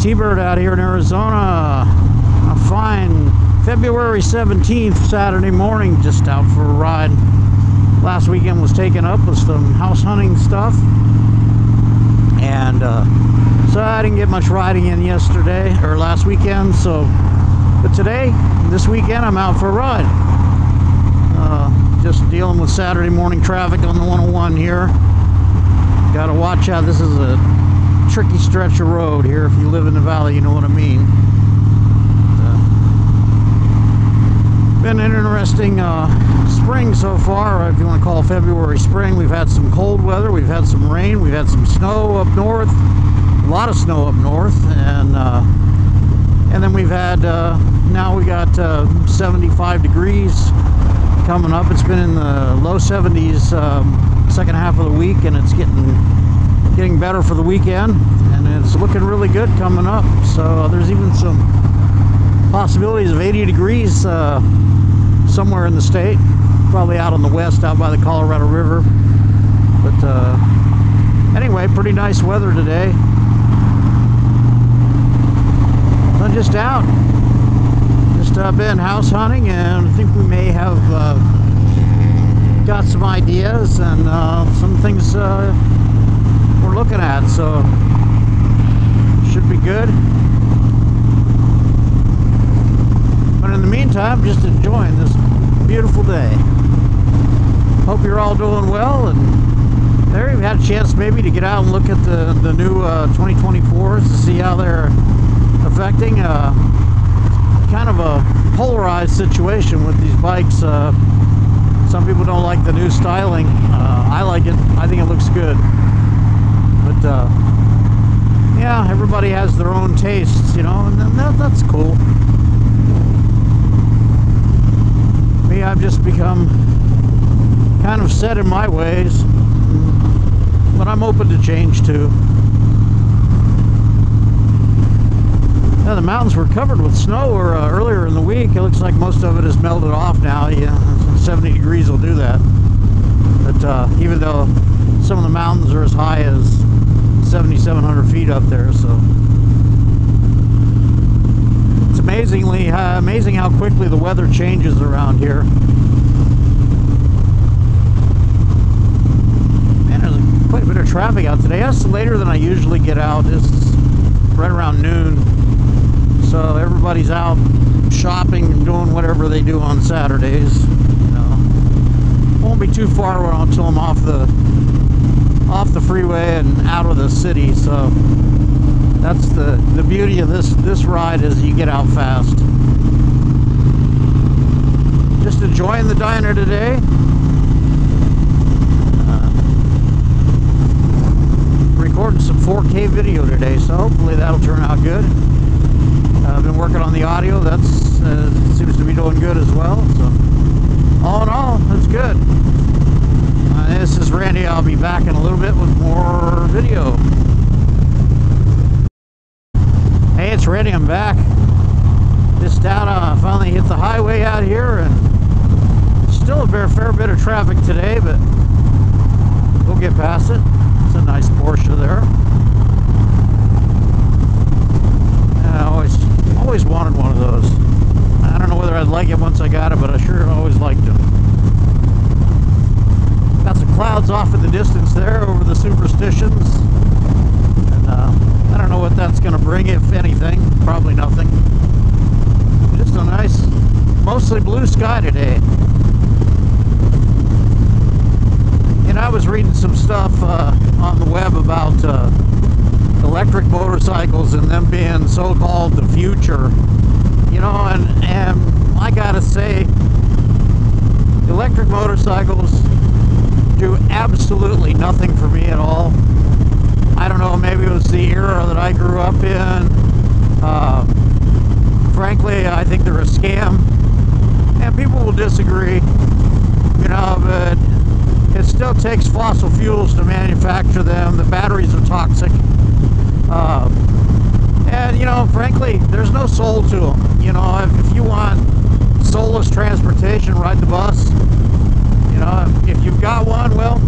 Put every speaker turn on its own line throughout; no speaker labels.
T-Bird out here in Arizona. A fine February 17th, Saturday morning, just out for a ride. Last weekend was taken up with some house hunting stuff. And uh, so I didn't get much riding in yesterday, or last weekend, so... But today, this weekend, I'm out for a ride. Uh, just dealing with Saturday morning traffic on the 101 here. Gotta watch out, this is a tricky stretch of road here. If you live in the valley, you know what I mean. Uh, been an interesting uh, spring so far, if you want to call February spring. We've had some cold weather, we've had some rain, we've had some snow up north, a lot of snow up north, and uh, and then we've had uh, now we got uh, 75 degrees coming up. It's been in the low 70s um, second half of the week, and it's getting getting better for the weekend and it's looking really good coming up. So there's even some possibilities of 80 degrees uh, somewhere in the state probably out on the west out by the Colorado River. But uh, anyway pretty nice weather today. I'm just out. Just uh, been house hunting and I think we may have uh, got some ideas and uh, some things uh, looking at, so should be good. But in the meantime, just enjoying this beautiful day. Hope you're all doing well, and there you've had a chance maybe to get out and look at the, the new uh, 2024s to see how they're affecting uh, kind of a polarized situation with these bikes. Uh, some people don't like the new styling. Uh, I like it. I think it looks good but uh, yeah, everybody has their own tastes, you know, and that, that's cool. Me, I've just become kind of set in my ways, but I'm open to change too. Yeah, the mountains were covered with snow or, uh, earlier in the week. It looks like most of it has melted off now. Yeah, 70 degrees will do that. But uh, even though some of the mountains are as high as 7,700 feet up there, so it's amazingly uh, amazing how quickly the weather changes around here. Man, there's quite a bit of traffic out today. That's later than I usually get out. It's right around noon, so everybody's out shopping and doing whatever they do on Saturdays. You know, won't be too far until I'm off the off the freeway and out of the city so that's the the beauty of this this ride is you get out fast. Just enjoying the Dyna today. Uh, recording some 4k video today so hopefully that'll turn out good. Uh, I've been working on the audio. That's uh, seems to be doing good as well so all in all it's good I'll be back in a little bit with more video. Hey, it's Randy. I'm back. Just out, uh, finally hit the highway out here, and still a fair bit of traffic today, but we'll get past it. It's a nice Porsche there. I always, always wanted one of those. I don't know whether I'd like it once I got it, but I sure always liked it clouds off in the distance there over the superstitions. And uh, I don't know what that's going to bring, if anything. Probably nothing. Just a nice, mostly blue sky today. And I was reading some stuff uh, on the web about uh, electric motorcycles and them being so-called the future. You know, and, and I gotta say, electric motorcycles do absolutely nothing for me at all. I don't know, maybe it was the era that I grew up in. Uh, frankly, I think they're a scam. And people will disagree, you know, but it still takes fossil fuels to manufacture them. The batteries are toxic. Uh, and, you know, frankly, there's no soul to them. You know, if, if you want soulless transportation, ride the bus. You know, if you've got one, well,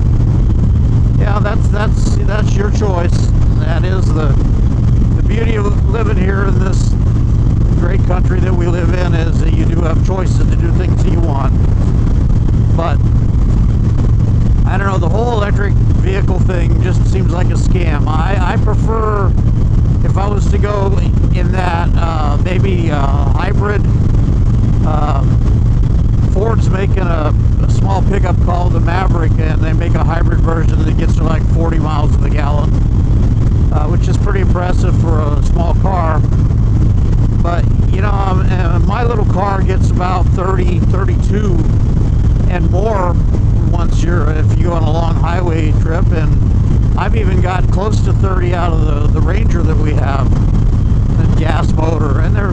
yeah, that's that's that's your choice. That is the the beauty of great country that we live in is that you do have choices to do things that you want. But, I don't know, the whole electric vehicle thing just seems like a scam. I, I prefer, if I was to go in that, uh, maybe uh, hybrid, uh, Ford's making a, a small pickup called the Maverick, and they make a hybrid version that gets to like 40 miles to the gallon. Uh, which is pretty impressive for a small car. But you know, um, my little car gets about 30, 32 and more once you're if you go on a long highway trip and I've even got close to 30 out of the, the Ranger that we have the gas motor and they're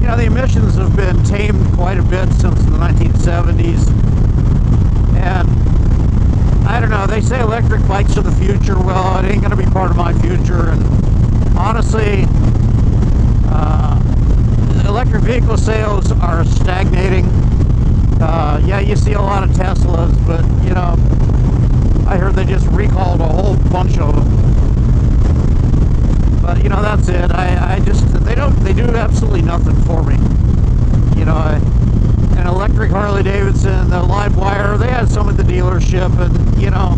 you know the emissions have been tamed quite a bit since the 1970s and I don't know they say electric bikes are the future. Well it ain't gonna be part of my future and honestly uh, electric vehicle sales are stagnating uh, yeah, you see a lot of Teslas, but you know, I heard they just recalled a whole bunch of them. But you know, that's it. I, I just they don't they do absolutely nothing for me. You know, I, an electric Harley Davidson, the LiveWire, they had some at the dealership, and you know,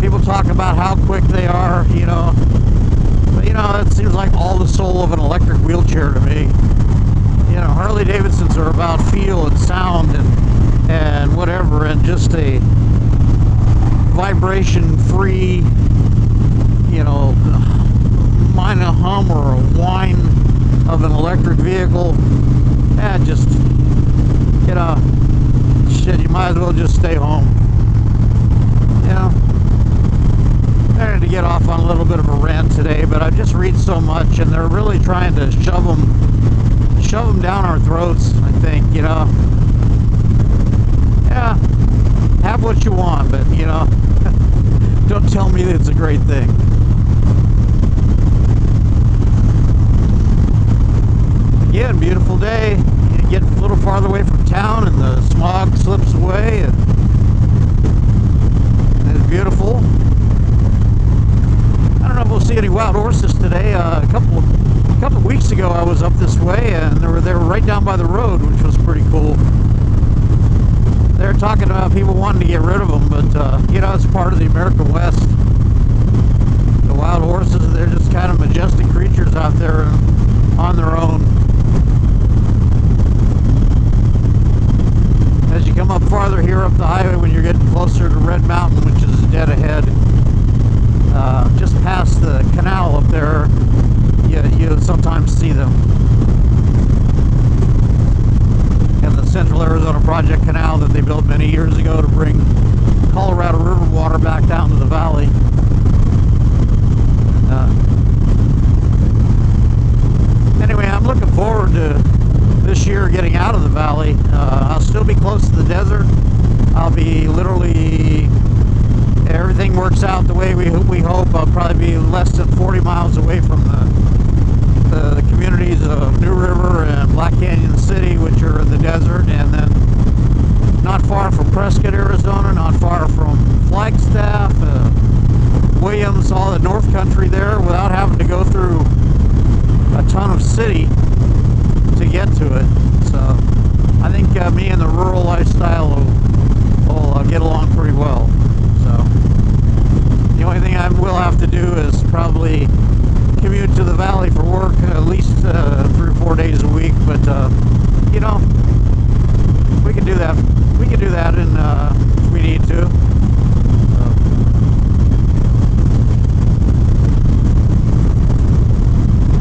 people talk about how quick they are. You know, but you know, it seems like all the soul of an electric wheelchair to me you know, Harley Davidsons are about feel and sound and and whatever, and just a vibration-free, you know, mine a hum or a whine of an electric vehicle. Yeah, just you know, shit, you might as well just stay home. You know. I had to get off on a little bit of a rant today, but I just read so much, and they're really trying to shove them, shove them down our throats. I think, you know. Yeah, have what you want, but you know, don't tell me it's a great thing. Again, beautiful day. You get a little farther away from town, and the smog slips away, and it's beautiful I don't know if we'll see any wild horses today. Uh, a couple a couple weeks ago, I was up this way, and they were they were right down by the road, which was pretty cool. They're talking about people wanting to get rid of them, but uh, you know, it's part of the American West. The wild horses, they're just kind of majestic creatures out there on their own. As you come up farther here up the highway, when you're getting closer to Red Mountain, which is dead ahead, uh, just past the canal up there, you, you sometimes see them. And the Central Arizona Project Canal that they built many years ago to bring Colorado River water back down to the valley. Uh, anyway, I'm looking forward to this year getting out of the valley. Uh, I'll still be close to the desert. I'll be literally everything works out the way we, we hope, I'll probably be less than 40 miles away from the, the, the communities of New River and Black Canyon City, which are in the desert, and then not far from Prescott, Arizona, not far from Flagstaff, uh, Williams, all the North Country there, without having to go through a ton of city to get to it. So I think uh, me and the rural lifestyle will, will uh, get along pretty well. The only thing I will have to do is probably commute to the valley for work at least uh, three or four days a week. But uh, you know, we can do that. We can do that, and uh, we need to.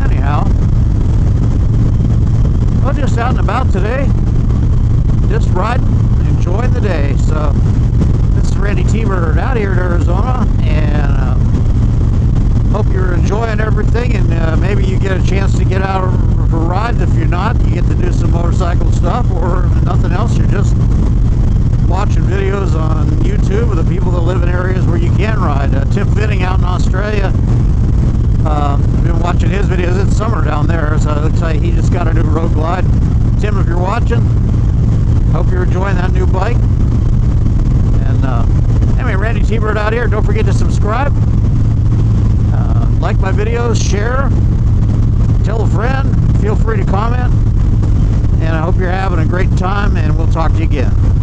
anyhow, well, just out and about today, just riding, enjoying the day. So. Randy T-Bird out here in Arizona, and uh, hope you're enjoying everything, and uh, maybe you get a chance to get out for rides. If you're not, you get to do some motorcycle stuff, or nothing else, you're just watching videos on YouTube of the people that live in areas where you can ride. Uh, Tim Fitting out in Australia, uh, I've been watching his videos. It's summer down there, so it looks like he just got a new road glide. Tim, if you're watching, hope you're enjoying that new bike. And uh, anyway, Randy T-Bird out here. Don't forget to subscribe, uh, like my videos, share, tell a friend. Feel free to comment. And I hope you're having a great time, and we'll talk to you again.